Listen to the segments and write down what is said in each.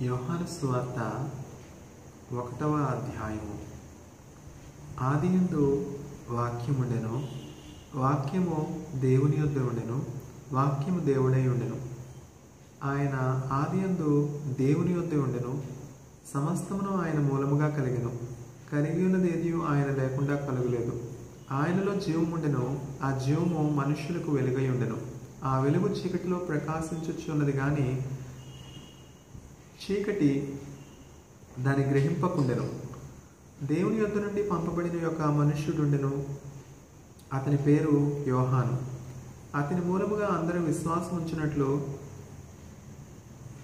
వ్యవహార స్వార్త ఒకటవ అధ్యాయము. ఆదియందు వాక్యముండెను వాక్యము దేవుని యొద్ద ఉండెను వాక్యము దేవుడై ఉండెను. ఆయన ఆదియందు దేవుని యొద్ద ఉండెను సమస్తమును ఆయన మూలముగా కలిగెను. కలిగి ఉన్నదేది ఆయన లేకుండా కలుగలేదు. ఆయనలో జీవము ఉండెను ఆ జీవము మనుషులకు వెలుగై ఉండెను. ఆ వెలుగు చీకటిలో ప్రకాశించుచున్నది కానీ చీకటి దాని గ్రహింపకుండెను. దేవుని యొద్ద నుండి పంపబడిన యొక్క మనుష్యుడుండెను. అతని పేరు యోహాను. అతని మూలముగా అందరూ విశ్వాసం ఉంచినట్లు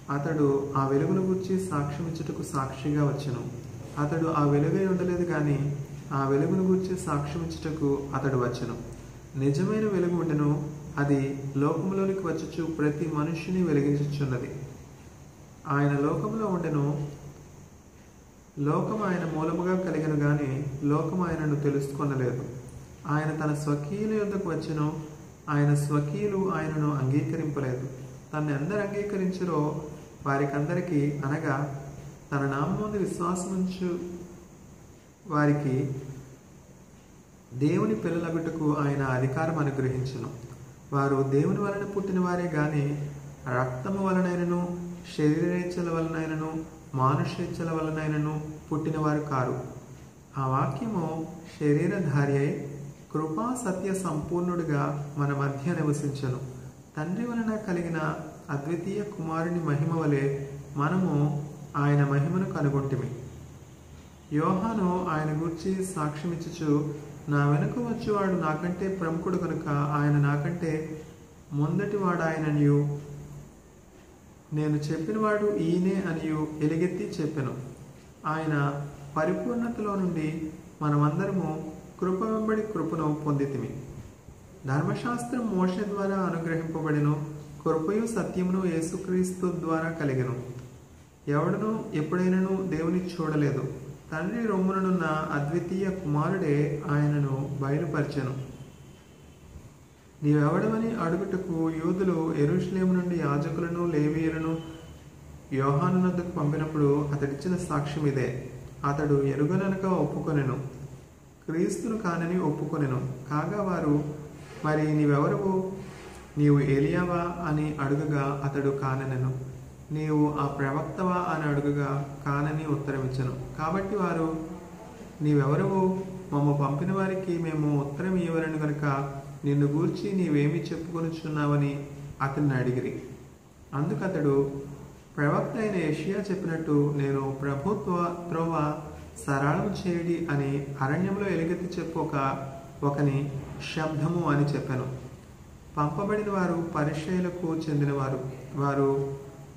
అతడు ఆ వెలుగును గురించి సాక్ష్యం ఇచ్చుటకు సాక్షిగా వచ్చెను. అతడు ఆ వెలుగై ఉండలేదు కానీ ఆ వెలుగును గురించి సాక్ష్యం ఇచ్చుటకు అతడు వచ్చెను. నిజమైన వెలుగు ఉండెను. అది లోకంలోనికి వచ్చుచు ప్రతి మనుష్యుని వెలిగించుచున్నది. ఆయన లోకంలో ఉండెను. లోకం ఆయన మూలముగా కలిగిన గాని లోకం ఆయనను తెలుసుకొనలేదు. ఆయన తన స్వకీయుల యొద్దకు వచ్చెను. ఆయన స్వకీయులు ఆయనను అంగీకరింపలేదు. తను ఎందరు అంగీకరించరో వారికందరికీ అనగా తన నామందు విశ్వాసముంచు వారికి దేవుని పిల్లలగుటకు ఆయన అధికారం అనుగ్రహించను. వారు దేవుని వలన పుట్టిన వారే గాని రక్తము వలనైనను శరీరేచ్ఛల వలనైనను మానుషేచ్ఛల వలనైనను పుట్టినవారు కారు. ఆ వాక్యము శరీరధారి అయి కృపా సత్య సంపూర్ణుడిగా మన మధ్య నివసించను. తండ్రి వలన కలిగిన అద్వితీయ కుమారుని మహిమ వలె మనము ఆయన మహిమను కనుగొంటిమి. యోహాను ఆయన గూర్చి సాక్ష్యమిచ్చుచు నా వెనుక వచ్చేవాడు నాకంటే ప్రముఖుడు కనుక ఆయన నాకంటే ముందటివాడు వాడాయననియు నేను చెప్పినవాడు ఈయనే అనియు ఎలుగెత్తి చెప్పెను. ఆయన పరిపూర్ణతలో నుండి మనమందరము కృప వెంబడి కృపను పొందితిమి. ధర్మశాస్త్రం మోష ద్వారా అనుగ్రహింపబడిను కృపయు సత్యమును యేసుక్రీస్తు ద్వారా కలిగను. ఎవడను ఎప్పుడైనను దేవుని చూడలేదు. తండ్రి రొమ్మునున్న అద్వితీయ కుమారుడే ఆయనను బయలుపరిచెను. నీవెవడమని అడుగుటకు యూదులు ఎరుషులేము నుండి యాజకులను లేవీయులను యోహానునద్దకు పంపినప్పుడు అతడిచ్చిన సాక్ష్యం ఇదే. అతడు ఎరుగననక ఒప్పుకొనెను. క్రీస్తును కానని ఒప్పుకొనెను. కాగా వారు మరి నీవెవరవు? నీవు ఏలియావా? అని అడుగగా అతడు కాననెను. నీవు ఆ ప్రవక్తవా? అని అడుగగా కానని ఉత్తరమిచ్చను. కాబట్టి వారు నీవెవరవు? మమ్మ పంపిన వారికి మేము ఉత్తరం ఇవ్వరను కనుక నిన్ను గూర్చి నీవేమి చెప్పుకొనుచున్నావని అతన్ని అడిగిరి. అందుకతడు ప్రవక్త అయిన యషియా చెప్పినట్టు నేను ప్రభుత్వ త్రోవ సరళం చేయడి అని అరణ్యంలో ఎలుగెత్తి చెప్పొక ఒకని శబ్దము అని చెప్పాను. పంపబడిన వారు పరిచయులకు చెందినవారు. వారు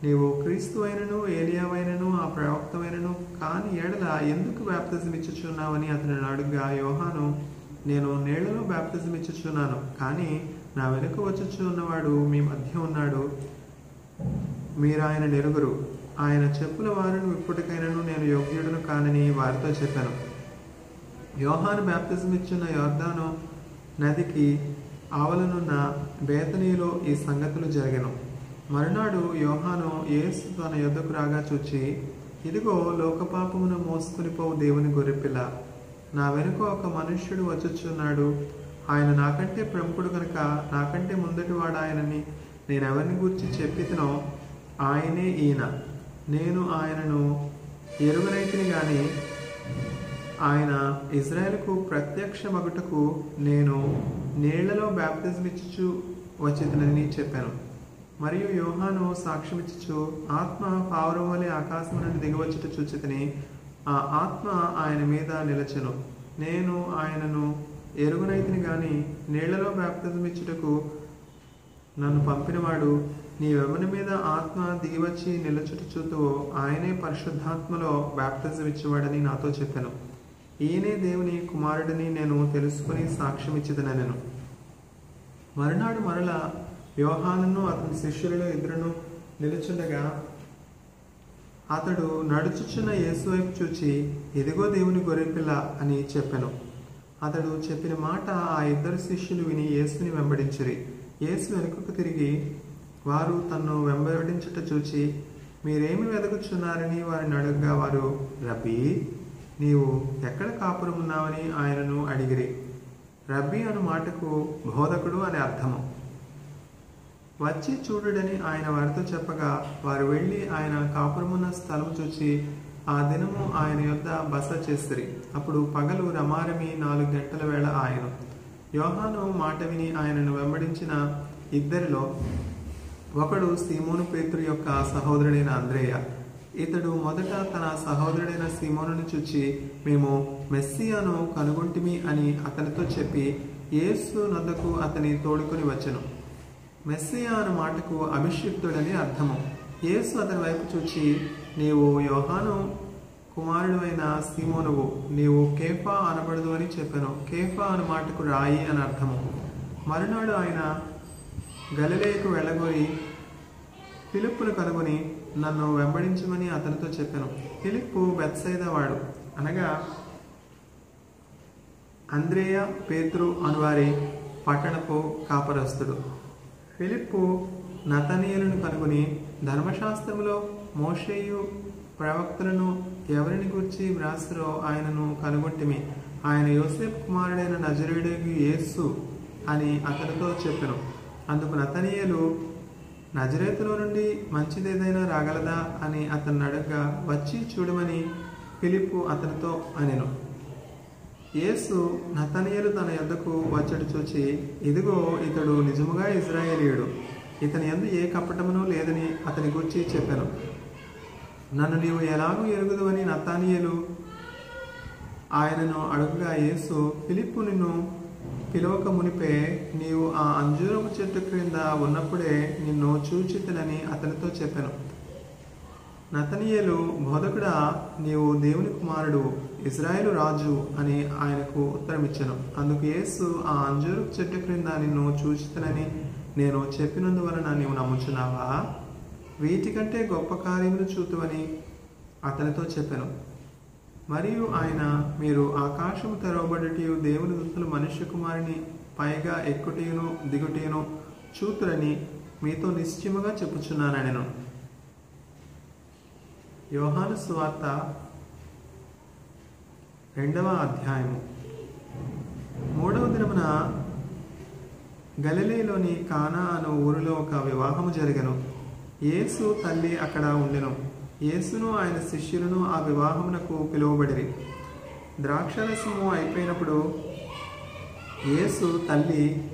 నీవు క్రీస్తు అయినను ఏలియావైనను ఆ ప్రవక్తమైనను కాని ఏడల ఎందుకు బ్యాప్తిజం ఇచ్చుచున్నావని అతను అడుగుగా యోహాను నేను నీళ్ళలో బ్యాప్తిజం ఇచ్చుచున్నాను కానీ నా వెనుక వచ్చుచున్నవాడు మీ మధ్య ఉన్నాడు. మీరు ఆయన నెరుగురు. ఆయన చెప్పుల వారిని ఇప్పటికైనాను నేను యోగ్యుడను కానని వారితో చెప్పాను. యోహాను బ్యాప్తిజం ఇచ్చిన యోర్ధాను నదికి ఆవలనున్న బేతనీలో ఈ సంగతులు జరిగను. మరునాడు యోహాను యేసు తన యొద్దకు రాగా చూచి ఇదిగో లోకపాపమును మోసుకునిపోవు దేవుని గొర్రెపిల్ల. నా వెనుక ఒక మనుష్యుడు వచ్చుచున్నాడు. ఆయన నాకంటే ప్రముఖుడు కనుక నాకంటే ముందటి వాడు ఆయనని నేను ఎవరిని గురించి చెప్పితనో ఆయనే ఈయన. నేను ఆయనను ఎరుగనైతిని కానీ ఆయన ఇజ్రాయెల్కు ప్రత్యక్ష మగుటకు నేను నీళ్ళలో బ్యాప్తిజం ఇచ్చుచు చెప్పాను. మరియు యోహాను సాక్ష్యమిచ్చుచు ఆత్మ పావురం వలె ఆకాశం నుండి దిగవచ్చుట చూచితని ఆ ఆత్మ ఆయన మీద నిలచెను. నేను ఆయనను ఎరుగునైతిని గాని నీళ్ళలో బ్యాప్తిజం ఇచ్చుటకు నన్ను పంపినవాడు నీ వెమని మీద ఆత్మ దిగివచ్చి నిలచుట చూతూ ఆయనే పరిశుద్ధాత్మలో బ్యాప్తిజం ఇచ్చేవాడని నాతో చెప్పాను. ఈయనే దేవుని కుమారుడిని నేను తెలుసుకుని సాక్ష్యం ఇచ్చిదనను మరునాడు మరల వ్యూహాలను అతని శిష్యులలో ఇద్దరును నిలుచుండగా అతడు నడుచుచున్న యేసు వైపు చూచి ఇదిగో దేవుని గొర్రెపిల్ల అని చెప్పాను. అతడు చెప్పిన మాట ఆ ఇద్దరు శిష్యులు విని యేసుని వెంబడించిరి. యేసు వెనుకకు తిరిగి వారు తన్ను వెంబడించుట చూచి మీరేమి వెతుకుచున్నారని వారిని అడగగా వారు రబ్బీ నీవు ఎక్కడ కాపురం ఉన్నావని ఆయనను అడిగిరి. రబ్బీ అను మాటకు బోధకుడు అని అర్థము. వచ్చి చూడుడని ఆయన వారితో చెప్పగా వారు వెళ్ళి ఆయన కాపురమున్న స్థలం చూచి ఆ దినము ఆయన యొద్ద బస చేసిరి. అప్పుడు పగలు రమారమి నాలుగు గంటల వేళ ఆయన. యోహాను మాట విని ఆయనను వెంబడించిన ఇద్దరిలో ఒకడు సీమోను పేతురు యొక్క సహోదరుడైన అంద్రేయ. ఇతడు మొదట తన సహోదరుడైన సీమోనుని చూచి మేము మెస్సియాను కనుగొంటిమి అని అతనితో చెప్పి యేసు నొద్దకు అతని తోడుకొని వచ్చను. మెస్సియా అను మాటకు అభిషిక్తుడని అర్థము. యేసు అతని వైపు చూచి నీవు యోహాను కుమారుడు అయిన సీమోనువు నీవు కేఫా అనబడదు అని చెప్పాను. కేఫా అను మాటకు రాయి అని అర్థము. మరునాడు ఆయన గలిలేకు వెళ్ళగోరి ఫిలిప్పును కనుగొని నన్ను వెంబడించమని అతనితో చెప్పాను. ఫిలిప్పు బెత్సైద వాడు. అనగా అంద్రేయ పేతురు అనువారి పట్టణపు కాపరస్తుడు ఫిలిప్పు నతనీయులను కనుగొని ధర్మశాస్త్రములో మోషేయు ప్రవక్తలను ఎవరిని గురించి వ్రాసిరో ఆయనను కనుగొంటిమి. ఆయన యోసేపు కుమారుడైన నజరేయుడికి యేసు అని అతనితో చెప్పెను. అందుకు నతనీయులు నజరేతులో నుండి మంచిదేదైనా రాగలదా అని అతన్ని అడగగా వచ్చి చూడమని పిలుపు అతనితో అనెను. యేసు నతనీయులు తన యొద్దకు వచ్చడు చూచి ఇదిగో ఇతడు నిజముగా ఇజ్రాయేలీయుడు. ఇతని ఎందు ఏ కపటమును లేదని అతని గురించి చెప్పాను. నన్ను నీవు ఎలాగూ ఎరుగుదు అని నతానీయులు ఆయనను అడుగుగా యేసు ఫిలిప్పు నిన్ను పిలవక మునిపే నీవు ఆ అంజూరపు చెట్టు క్రింద ఉన్నప్పుడే నిన్ను చూచితనని అతనితో చెప్పాను. నతనీయులు బోధకుడా నీవు దేవుని కుమారుడు ఇజ్రాయేలు రాజు అని ఆయనకు ఉత్తరమిచ్చాను. అందుకు యేసు ఆ అంజూరు చెట్టు క్రింద నిన్ను చూచితనని నేను చెప్పినందువలన నీవు నమ్ముచున్నావా? వీటికంటే గొప్ప కార్యములు చూతువని అతనితో చెప్పాను. మరియు ఆయన మీరు ఆకాశము తెరవబడటియు దేవుని దుస్తులు మనుష్య కుమారిని పైగా ఎక్కుటియును దిగుటియును చూతురని మీతో నిశ్చయముగా చెప్పుచున్నాను నేను యోహాను సువార్త రెండవ అధ్యాయము. మూడవ దినమున గలిలీలోని కానా అను ఊరిలో ఒక వివాహము జరిగను. యేసు తల్లి అక్కడ ఉండెను. యేసును ఆయన శిష్యులను ఆ వివాహమునకు పిలువబడిరి. ద్రాక్షరసము అయిపోయినప్పుడు యేసు తల్లి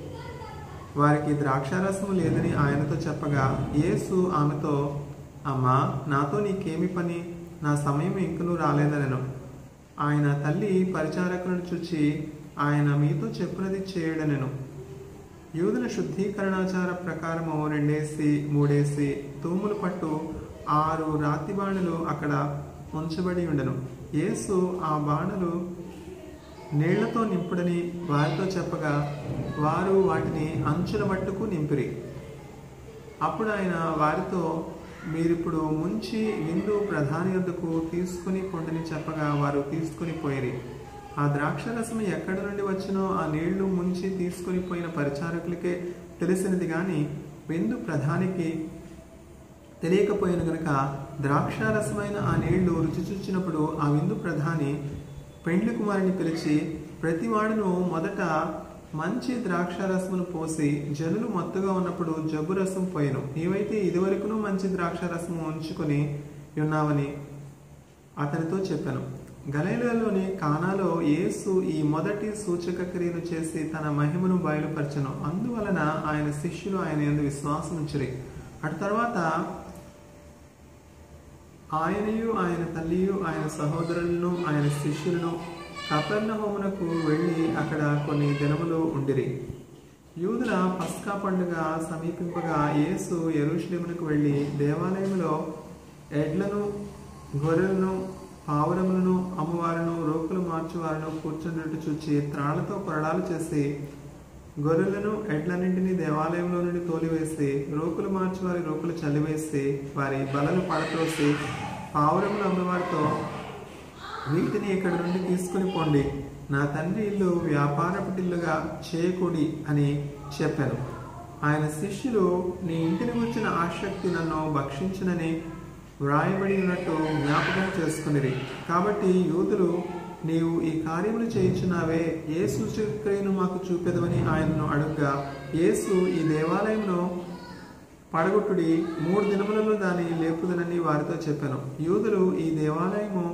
వారికి ద్రాక్షారసము లేదని ఆయనతో చెప్పగా యేసు ఆమెతో అమ్మా నాతో నీకేమి పని? నా సమయం ఇంకనూ రాలేదనెను. ఆయన తల్లి పరిచారకులను చూచి ఆయన మీతో చెప్పినది చేయడనెను. యూదుల శుద్ధీకరణాచార ప్రకారము రెండేసి మూడేసి తూములు పట్టు ఆరు రాతి బాణలు అక్కడ ఉంచబడి ఉండెను. యేసు ఆ బాణలు నీళ్ళతో నింపుడని వారితో చెప్పగా వారు వాటిని అంచుల మట్టుకు నింపిరి. అప్పుడు ఆయన వారితో మీరిప్పుడు ముంచి విందు ప్రధాని వద్దకు తీసుకుని పొండని చెప్పగా వారు తీసుకుని పోయిరి. ఆ ద్రాక్షరసం ఎక్కడి నుండి వచ్చినో ఆ నీళ్ళు ముంచి తీసుకుని పోయిన పరిచారకులకే తెలిసినది కానీ విందు ప్రధానికి తెలియకపోయిన గనుక ద్రాక్షారసమైన ఆ నీళ్ళు రుచి చూచినప్పుడు ఆ విందు ప్రధాని పెండ్లి కుమారుని పిలిచి ప్రతివాడును మొదట మంచి ద్రాక్ష రసమును పోసి జనులు మత్తుగా ఉన్నప్పుడు జబ్బు రసం పోయాను. నీవైతే ఇదివరకును మంచి ద్రాక్ష రసము ఉంచుకొని ఉన్నావని అతనితో చెప్పాను. గలీలలోని కానాలో యేసు ఈ మొదటి సూచక క్రియను చేసి తన మహిమను బయలుపరచను. అందువలన ఆయన శిష్యులు ఆయన ఎందు విశ్వాసం ఉంచిరి అటు తర్వాత ఆయనయు ఆయన తల్లియు ఆయన సహోదరులను ఆయన శిష్యులను కపెర్నహోమునకు వెళ్ళి అక్కడ కొన్ని దినములు ఉండిరి. యూదుల పస్కా పండుగ సమీపింపగా యేసు ఎరుషులేమునకు వెళ్ళి దేవాలయంలో ఎడ్లను గొర్రెలను పావురములను అమ్మవారును రోకులు మార్చువారును కూర్చున్నట్టు చూచి త్రాళ్ళతో కొరడాలు చేసి గొర్రెలను ఎడ్లన్నింటినీ దేవాలయంలో నుండి తోలివేసి రోకులు మార్చి వారి రోకులు చల్లివేసి వారి బలలు పడతోసి పావురములు అమ్మవారితో వీటిని ఇక్కడి నుండి తీసుకుని పోండి. నా తండ్రి ఇల్లు వ్యాపారపుటిల్లుగా చేయకూడి అని చెప్పాను. ఆయన శిష్యులు నీ ఇంటిని వచ్చిన ఆసక్తి నన్ను భక్షించినని వ్రాయబడి ఉన్నట్టు జ్ఞాపకం చేసుకునిరి. కాబట్టి యూదులు నీవు ఈ కార్యములు చేయించున్నావే. ఏ సూచక్రియను మాకు చూపెదవని ఆయనను అడుగ్గా యేసు ఈ దేవాలయంలో పడగొట్టుడి మూడు దినములలో దాన్ని లేపుదనని వారితో చెప్పాను. యూదులు ఈ దేవాలయము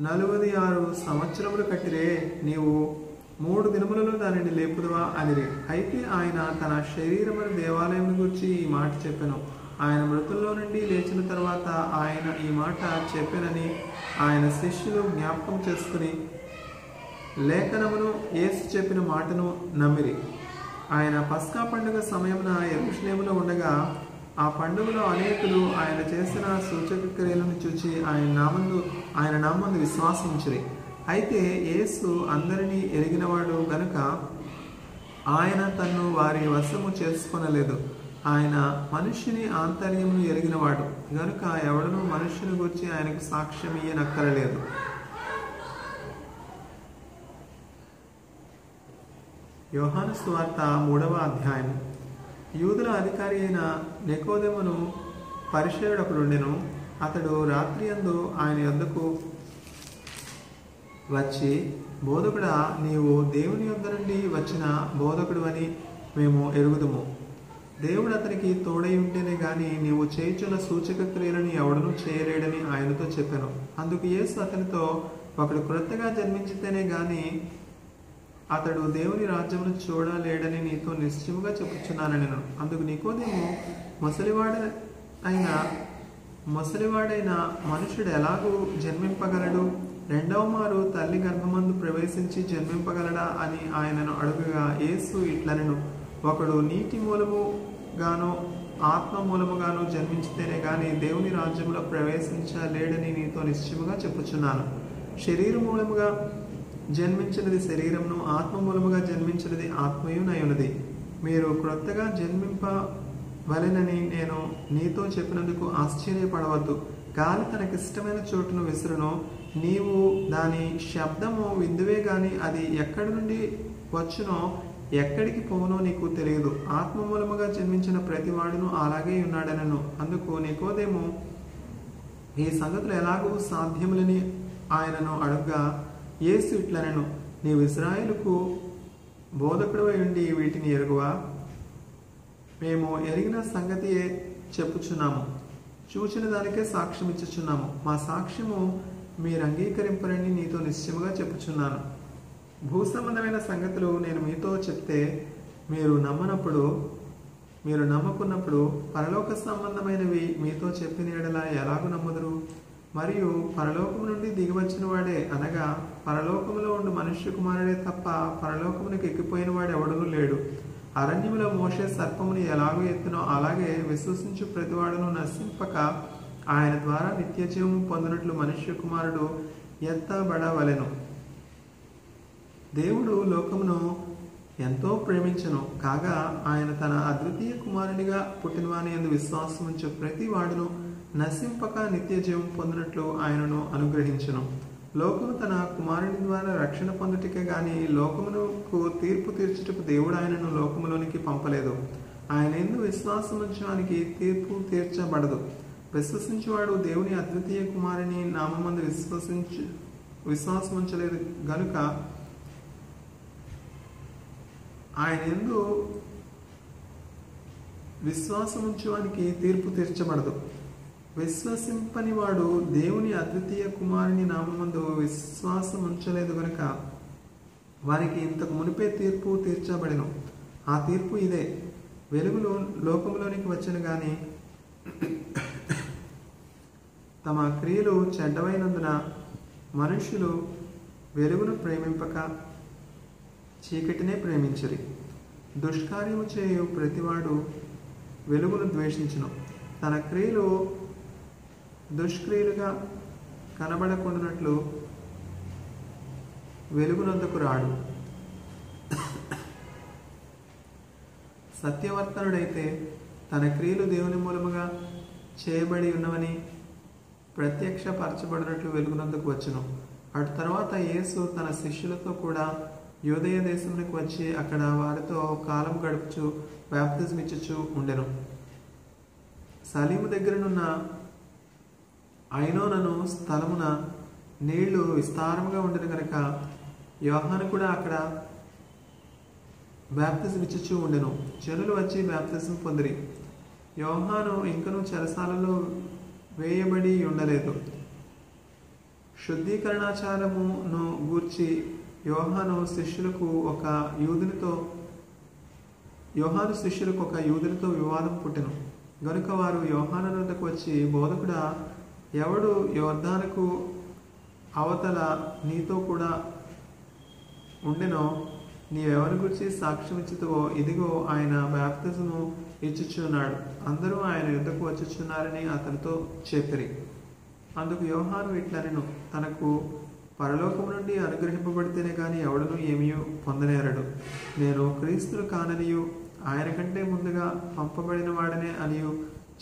నలువది ఆరు సంవత్సరములు కట్టిరే నీవు మూడు దినములలో దానిని లేపుదవా అనిరి. అయితే ఆయన తన శరీరమును దేవాలయం గురించి ఈ మాట చెప్పాను. ఆయన మృతుల్లో నుండి లేచిన తర్వాత ఆయన ఈ మాట చెప్పానని ఆయన శిష్యులు జ్ఞాపకం చేసుకుని లేఖనమును ఏసు చెప్పిన మాటను నమ్మిరి. ఆయన పస్కా పండుగ సమయమున ఎరుషులేములో ఉండగా ఆ పండుగలో అనేకులు ఆయన చేసిన సూచక క్రియలను చూచి ఆయన నామందు ఆయన నామందు విశ్వాసించిరి. అయితే యేసు అందరినీ ఎరిగినవాడు గనుక ఆయన తన్ను వారి వశము చేసుకొనలేదు. ఆయన మనుష్యుని ఆంతర్యమును ఎరిగినవాడు. గనుక ఎవడను మనుష్యుని గురించి ఆయనకు సాక్ష్యం ఇయ్యనక్కరలేదు. యోహాను స్వార్త మూడవ అధ్యాయం యూదుల అధికారి అయిన నికోదెమును పరిచయుడొకడుండెను అతడు రాత్రి అందు ఆయన యొద్దకు వచ్చి బోధకుడా నీవు దేవుని యొద్ద నుండి వచ్చిన బోధకుడు అని మేము ఎరుగుదుము. దేవుడు అతనికి తోడై ఉంటేనే గాని నీవు చేయుచున్న సూచక క్రియలను ఎవడనూ చేయలేడని ఆయనతో చెప్పాను. అందుకు యేసు అతనితో ఒకడు క్రొత్తగా జన్మించితేనే గాని అతడు దేవుని రాజ్యమును చూడలేడని నీతో నిశ్చయముగా చెప్పుచున్నాను నేను. అందుకు నీకోదేమో ముసలివాడ అయిన ముసలివాడైన మనుషుడు ఎలాగూ జన్మింపగలడు? రెండవ మారు తల్లి గర్భమందు ప్రవేశించి జన్మింపగలడా అని ఆయనను అడుగుగా యేసు ఇట్లనెను. ఒకడు నీటి మూలముగానో ఆత్మ మూలముగానో జన్మించితేనే గాని దేవుని రాజ్యంలో ప్రవేశించలేడని నీతో నిశ్చయముగా చెప్పుచున్నాను. శరీర మూలముగా జన్మించినది శరీరమును ఆత్మ మూలముగా జన్మించినది ఆత్మయునయున్నది మీరు క్రొత్తగా జన్మింపవలెనని నేను నీతో చెప్పినందుకు ఆశ్చర్యపడవద్దు. గాలి తనకిష్టమైన చోటును విసురును. నీవు దాని శబ్దము విందువే గాని అది ఎక్కడి నుండి వచ్చునో ఎక్కడికి పోవునో నీకు తెలియదు. ఆత్మ మూలముగా జన్మించిన ప్రతివాడును అలాగే ఉన్నాడనను. అందుకు నీకోదేమో ఈ సంగతులు ఎలాగూ సాధ్యములని ఆయనను అడుగ్గా యేసు ఇట్లనను నీవు ఇస్రాయేలుకు బోధకుడవై ఉండి వీటిని ఎరుగువా? మేము ఎరిగిన సంగతియే చెప్పుచున్నాము. చూచిన దానికే సాక్ష్యం ఇచ్చుచున్నాము. మా సాక్ష్యము మీరు అంగీకరింపరని నీతో నిశ్చయముగా చెప్పుచున్నాను. భూ సంబంధమైన సంగతులు నేను మీతో చెప్తే మీరు నమ్మనప్పుడు మీరు నమ్మకున్నప్పుడు పరలోక సంబంధమైనవి మీతో చెప్పిన ఎడల ఎలాగూ నమ్ముదురు? మరియు పరలోకము నుండి దిగివచ్చిన వాడే అనగా పరలోకములో ఉండు మనుష్య కుమారుడే తప్ప పరలోకమునికి ఎక్కిపోయిన వాడు ఎవడూ లేడు. అరణ్యములో మోసే సర్పముని ఎలాగో ఎత్తునో అలాగే విశ్వసించు ప్రతివాడును నశింపక ఆయన ద్వారా నిత్య జీవము పొందినట్లు మనుష్య కుమారుడు ఎత్తబడవలెను. దేవుడు లోకమును ఎంతో ప్రేమించను కాగా ఆయన తన అద్వితీయ కుమారునిగా పుట్టినవాని ఎందు విశ్వాసం ఉంచు ప్రతి వాడును నశింపక నిత్య జీవం పొందినట్లు ఆయనను అనుగ్రహించను. లోకము తన కుమారుని ద్వారా రక్షణ పొందుటకే గాని లోకమునకు తీర్పు తీర్చుటకు దేవుడు ఆయనను లోకములోనికి పంపలేదు. ఆయన ఎందు విశ్వాసముంచడానికి తీర్పు తీర్చబడదు. విశ్వసించేవాడు దేవుని అద్వితీయ కుమారుని నామందు విశ్వసించు విశ్వాసముంచలేదు గనుక ఆయన ఎందు విశ్వాసముంచడానికి తీర్పు తీర్చబడదు. విశ్వసింపని వాడు దేవుని అద్వితీయ కుమారుని నామందు విశ్వాసం ఉంచలేదు గనుక వారికి ఇంతకు మునిపే తీర్పు తీర్చబడెను. ఆ తీర్పు ఇదే. వెలుగులో లోకంలోనికి వచ్చిన కానీ తమ క్రియలు చెడ్డవైనందున మనుషులు వెలుగును ప్రేమింపక చీకటినే ప్రేమించరి. దుష్కార్యము చేయు ప్రతివాడు వెలుగును ద్వేషించను. తన క్రియలు దుష్క్రియలుగా కనబడకుండానట్లు వెలుగునందుకు రాడు. సత్యవర్తనుడైతే తన క్రియలు దేవుని మూలముగా చేయబడి ఉన్నవని ప్రత్యక్షపరచబడినట్లు వెలుగునందుకు వచ్చును. అటు తర్వాత యేసు తన శిష్యులతో కూడా యోదయ దేశంలోకి వచ్చి అక్కడ వారితో కాలం గడుపుచు బ్యాప్తిజం ఇచ్చుచు ఉండెను. సలీము దగ్గరనున్న ఐనోనను స్థలమున నీళ్ళు విస్తారముగా ఉండను కనుక యోహాను కూడా అక్కడ బ్యాప్తిజం ఇచ్చుచూ ఉండెను. జనులు వచ్చి బ్యాప్తిజం పొందిరి. యోహాను ఇంకను చెరసాలలో వేయబడి ఉండలేదు. శుద్ధీకరణాచారమును గూర్చి యోహాను శిష్యులకు ఒక యూదునితో యోహాను శిష్యులకు ఒక యూదునితో వివాదం పుట్టెను. గనుక వారు యోహాను వద్దకు వచ్చి బోధకుడా ఎవడు యోర్ధానకు అవతల నీతో కూడా ఉండెనో నీవెవరి గురించి సాక్ష్యం ఇచ్చుతావో ఇదిగో ఆయన బ్యాప్తిజము ఇచ్చుచున్నాడు. అందరూ ఆయన యుద్ధకు వచ్చుచున్నారని అతనితో చెప్పిరి. అందుకు యోహాను ఇట్లనెను తనకు పరలోకం నుండి అనుగ్రహింపబడితేనే కానీ ఎవడను ఏమీ పొందనేరడు. నేను క్రీస్తులు కాననియు ఆయన కంటే ముందుగా పంపబడిన వాడనే అనియు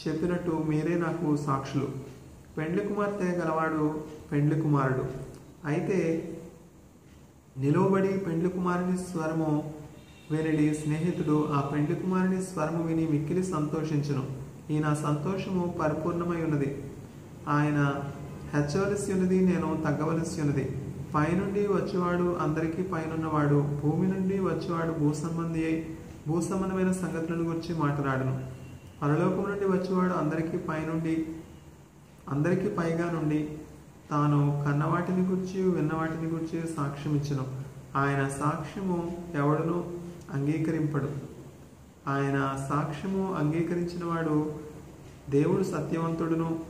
చెప్పినట్టు మీరే నాకు సాక్షులు. పెండ్లి కుమార్తె గలవాడు పెండ్లి కుమారుడు. అయితే నిలువబడి పెండ్లి కుమారుని స్వరము వినడి స్నేహితుడు ఆ పెండ్లి కుమారుని స్వరము విని మిక్కిలి సంతోషించును. ఈ నా సంతోషము పరిపూర్ణమై ఉన్నది. ఆయన హెచ్చవలసి ఉన్నది నేను తగ్గవలసి ఉన్నది పైనుండి వచ్చేవాడు అందరికీ పైనున్నవాడు భూమి నుండి వచ్చేవాడు భూసంబంధి అయి భూసంబంధమైన సంగతులను గురించి మాట్లాడను. పరలోకం నుండి వచ్చేవాడు అందరికీ పైనుండి అందరికీ పైగా నుండి తాను కన్నవాటిని గురించి విన్నవాటిని గురించి సాక్ష్యం ఇచ్చను. ఆయన సాక్ష్యము ఎవడును అంగీకరింపడు. ఆయన సాక్ష్యము అంగీకరించిన వాడు దేవుడు సత్యవంతుడును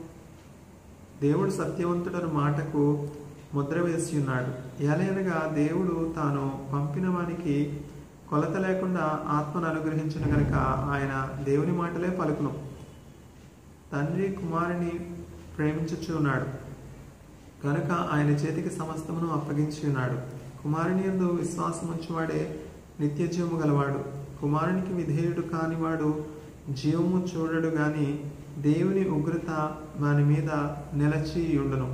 దేవుడు సత్యవంతుడని మాటకు ముద్ర వేసి ఉన్నాడు. ఎలయనగా దేవుడు తాను పంపిన వానికి కొలత లేకుండా ఆత్మను అనుగ్రహించిన కనుక ఆయన దేవుని మాటలే పలుకును. తండ్రి కుమారుని ప్రేమించుచు ఉన్నాడు కనుక ఆయన చేతికి సమస్తమును అప్పగించి ఉన్నాడు కుమారుని యందు విశ్వాసముంచువాడే నిత్యజీవము గలవాడు. కుమారునికి విధేయుడు కానివాడు జీవము చూడడు గాని దేవుని ఉగ్రత దాని మీద నిలచి ఉండను